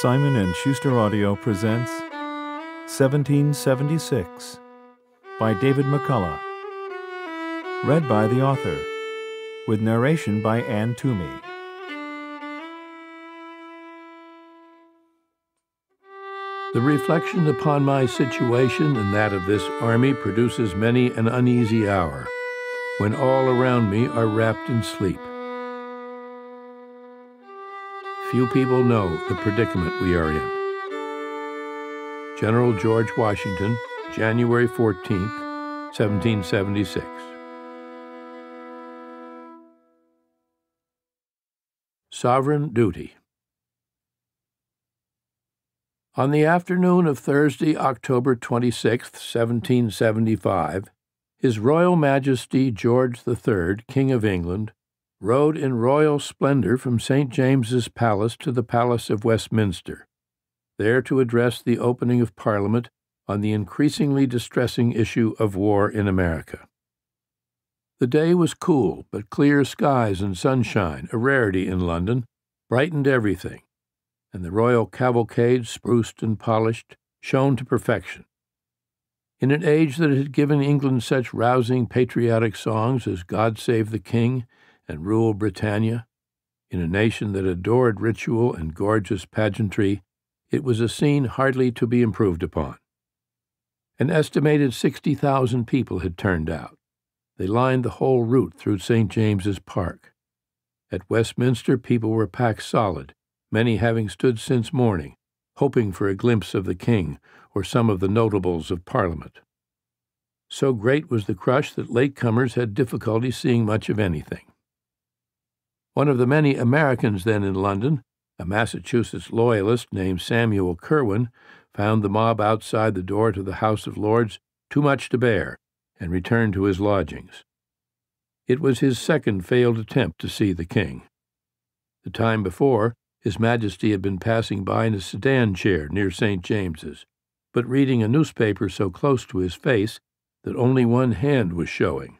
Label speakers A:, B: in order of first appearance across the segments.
A: Simon and Schuster Audio presents 1776 by David McCullough. Read by the author, with narration by Anne Toomey.
B: The reflection upon my situation and that of this army produces many an uneasy hour, when all around me are wrapped in sleep. Few people know the predicament we are in. General George Washington, January 14, 1776. Sovereign Duty On the afternoon of Thursday, October 26, 1775, His Royal Majesty George III, King of England, rode in royal splendor from St. James's Palace to the Palace of Westminster, there to address the opening of Parliament on the increasingly distressing issue of war in America. The day was cool, but clear skies and sunshine, a rarity in London, brightened everything and the royal cavalcade, spruced and polished, shone to perfection. In an age that had given England such rousing patriotic songs as God Save the King and Rule Britannia, in a nation that adored ritual and gorgeous pageantry, it was a scene hardly to be improved upon. An estimated 60,000 people had turned out. They lined the whole route through St. James's Park. At Westminster, people were packed solid, many having stood since morning, hoping for a glimpse of the king or some of the notables of Parliament. So great was the crush that latecomers had difficulty seeing much of anything. One of the many Americans then in London, a Massachusetts loyalist named Samuel Curwen, found the mob outside the door to the House of Lords too much to bear and returned to his lodgings. It was his second failed attempt to see the king. The time before, his Majesty had been passing by in a sedan chair near St. James's, but reading a newspaper so close to his face that only one hand was showing.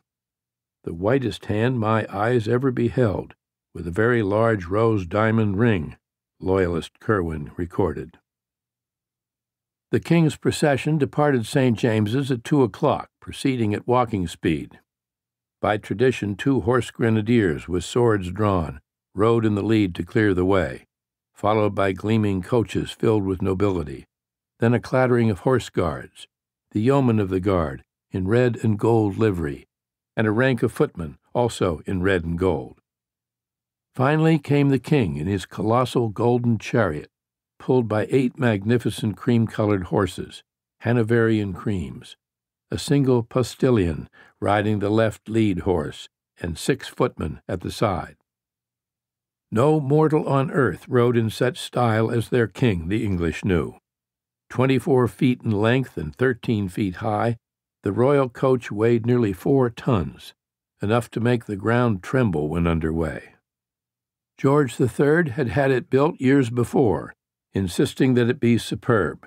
B: The whitest hand my eyes ever beheld, with a very large rose diamond ring, Loyalist Curwen recorded. The King's procession departed St. James's at two o'clock, proceeding at walking speed. By tradition, two horse grenadiers with swords drawn rode in the lead to clear the way followed by gleaming coaches filled with nobility, then a clattering of horse guards, the yeomen of the guard in red and gold livery, and a rank of footmen also in red and gold. Finally came the king in his colossal golden chariot, pulled by eight magnificent cream colored horses, Hanoverian creams, a single postilion riding the left lead horse, and six footmen at the side. No mortal on earth rode in such style as their king, the English knew. Twenty four feet in length and thirteen feet high, the royal coach weighed nearly four tons, enough to make the ground tremble when under way. George III had had it built years before, insisting that it be superb.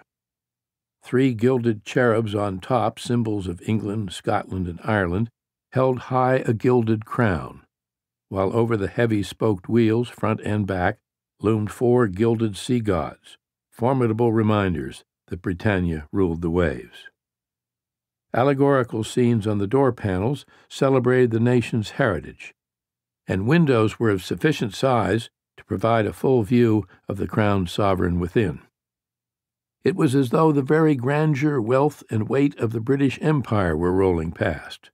B: Three gilded cherubs on top, symbols of England, Scotland, and Ireland, held high a gilded crown while over the heavy spoked wheels, front and back, loomed four gilded sea gods, formidable reminders that Britannia ruled the waves. Allegorical scenes on the door panels celebrated the nation's heritage, and windows were of sufficient size to provide a full view of the crowned sovereign within. It was as though the very grandeur, wealth, and weight of the British Empire were rolling past,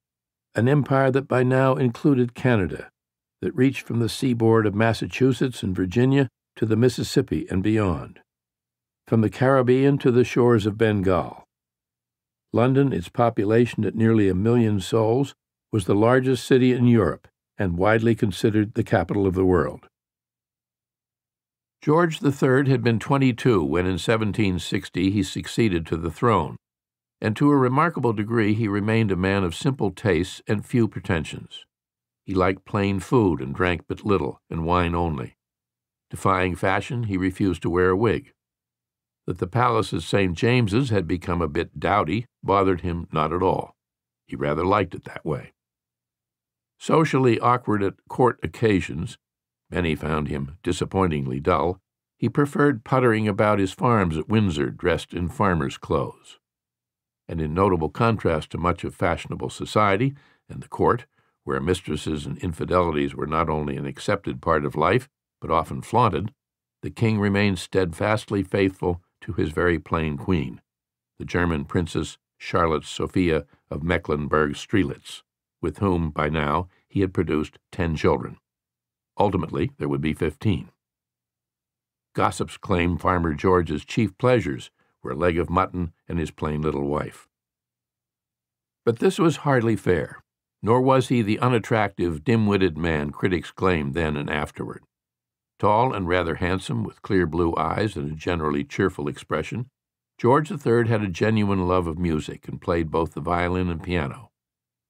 B: an empire that by now included Canada, that reached from the seaboard of Massachusetts and Virginia to the Mississippi and beyond, from the Caribbean to the shores of Bengal. London, its population at nearly a million souls, was the largest city in Europe and widely considered the capital of the world. George III had been 22 when in 1760 he succeeded to the throne, and to a remarkable degree he remained a man of simple tastes and few pretensions. He liked plain food and drank but little, and wine only. Defying fashion, he refused to wear a wig. That the palace at St. James's had become a bit dowdy bothered him not at all. He rather liked it that way. Socially awkward at court occasions, many found him disappointingly dull, he preferred puttering about his farms at Windsor dressed in farmer's clothes. And in notable contrast to much of fashionable society and the court, where mistresses and infidelities were not only an accepted part of life, but often flaunted, the king remained steadfastly faithful to his very plain queen, the German Princess Charlotte Sophia of Mecklenburg Strelitz, with whom, by now, he had produced ten children. Ultimately, there would be fifteen. Gossips claim Farmer George's chief pleasures were a leg of mutton and his plain little wife. But this was hardly fair, nor was he the unattractive, dim witted man critics claimed then and afterward. Tall and rather handsome, with clear blue eyes and a generally cheerful expression, George III had a genuine love of music and played both the violin and piano.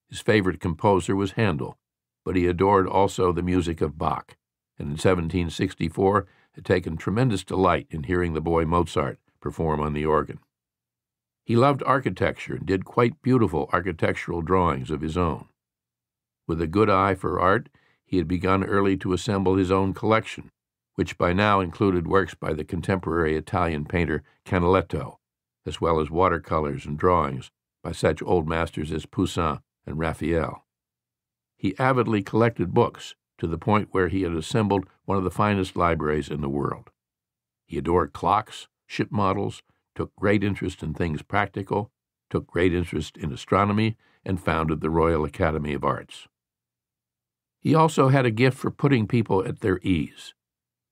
B: His favorite composer was Handel, but he adored also the music of Bach, and in 1764 had taken tremendous delight in hearing the boy Mozart perform on the organ. He loved architecture and did quite beautiful architectural drawings of his own. With a good eye for art, he had begun early to assemble his own collection, which by now included works by the contemporary Italian painter Canaletto, as well as watercolors and drawings by such old masters as Poussin and Raphael. He avidly collected books, to the point where he had assembled one of the finest libraries in the world. He adored clocks, ship models, took great interest in things practical, took great interest in astronomy, and founded the Royal Academy of Arts. He also had a gift for putting people at their ease.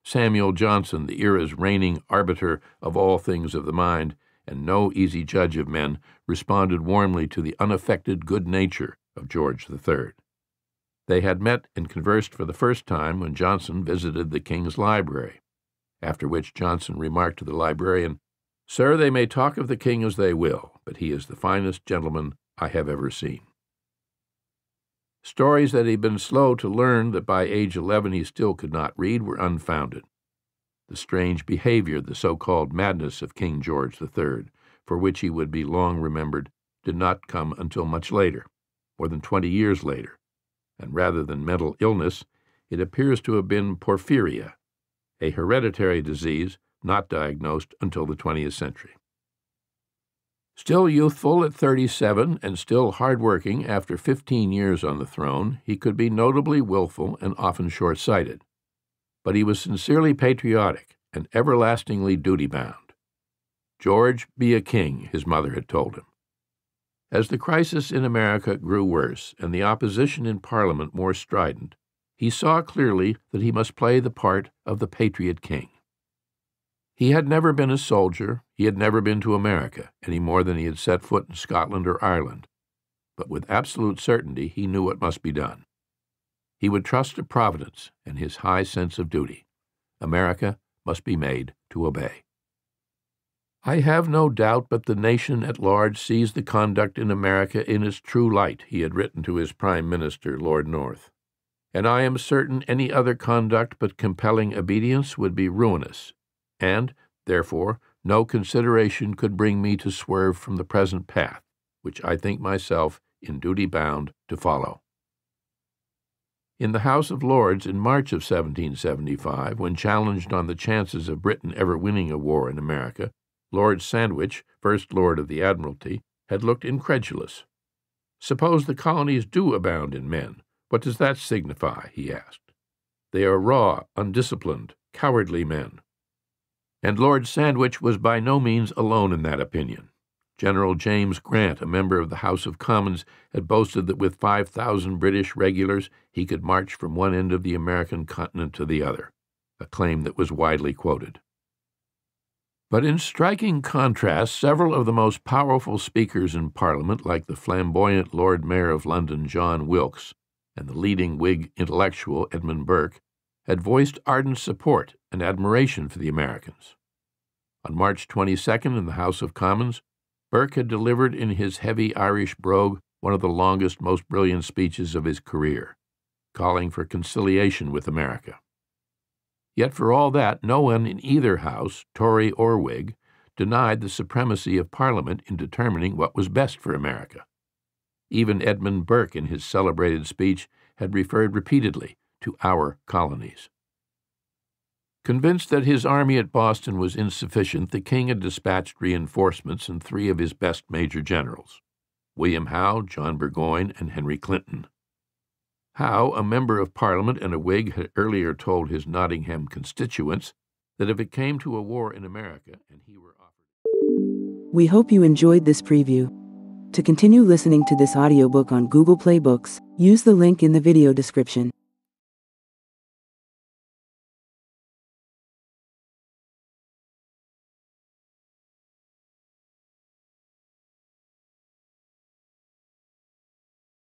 B: Samuel Johnson, the era's reigning arbiter of all things of the mind and no easy judge of men, responded warmly to the unaffected good nature of George III. They had met and conversed for the first time when Johnson visited the King's Library, after which Johnson remarked to the librarian, Sir, they may talk of the King as they will, but he is the finest gentleman I have ever seen. Stories that he had been slow to learn that by age 11 he still could not read were unfounded. The strange behavior, the so called madness of King George III, for which he would be long remembered, did not come until much later, more than 20 years later, and rather than mental illness, it appears to have been porphyria, a hereditary disease not diagnosed until the 20th century. Still youthful at 37 and still hard-working after 15 years on the throne, he could be notably willful and often short-sighted. But he was sincerely patriotic and everlastingly duty-bound. George, be a king, his mother had told him. As the crisis in America grew worse and the opposition in Parliament more strident, he saw clearly that he must play the part of the patriot king. He had never been a soldier, he had never been to America, any more than he had set foot in Scotland or Ireland, but with absolute certainty he knew what must be done. He would trust to Providence and his high sense of duty. America must be made to obey. I have no doubt but the nation at large sees the conduct in America in its true light, he had written to his Prime Minister, Lord North. And I am certain any other conduct but compelling obedience would be ruinous, and, therefore, no consideration could bring me to swerve from the present path, which I think myself in duty bound to follow. In the House of Lords in March of 1775, when challenged on the chances of Britain ever winning a war in America, Lord Sandwich, First Lord of the Admiralty, had looked incredulous. Suppose the colonies do abound in men, what does that signify? he asked. They are raw, undisciplined, cowardly men. And Lord Sandwich was by no means alone in that opinion. General James Grant, a member of the House of Commons, had boasted that with 5,000 British regulars he could march from one end of the American continent to the other, a claim that was widely quoted. But in striking contrast, several of the most powerful speakers in Parliament, like the flamboyant Lord Mayor of London, John Wilkes, and the leading Whig intellectual, Edmund Burke, had voiced ardent support and admiration for the Americans. On March 22nd, in the House of Commons, Burke had delivered in his heavy Irish brogue one of the longest, most brilliant speeches of his career, calling for conciliation with America. Yet for all that, no one in either House, Tory or Whig, denied the supremacy of Parliament in determining what was best for America. Even Edmund Burke, in his celebrated speech, had referred repeatedly to our colonies. Convinced that his army at Boston was insufficient, the king had dispatched reinforcements and three of his best major generals William Howe, John Burgoyne, and Henry Clinton. Howe, a member of Parliament and a Whig, had earlier told his Nottingham constituents that if it came to a war in America and he were offered.
C: We hope you enjoyed this preview. To continue listening to this audiobook on Google Play Books, use the link in the video description.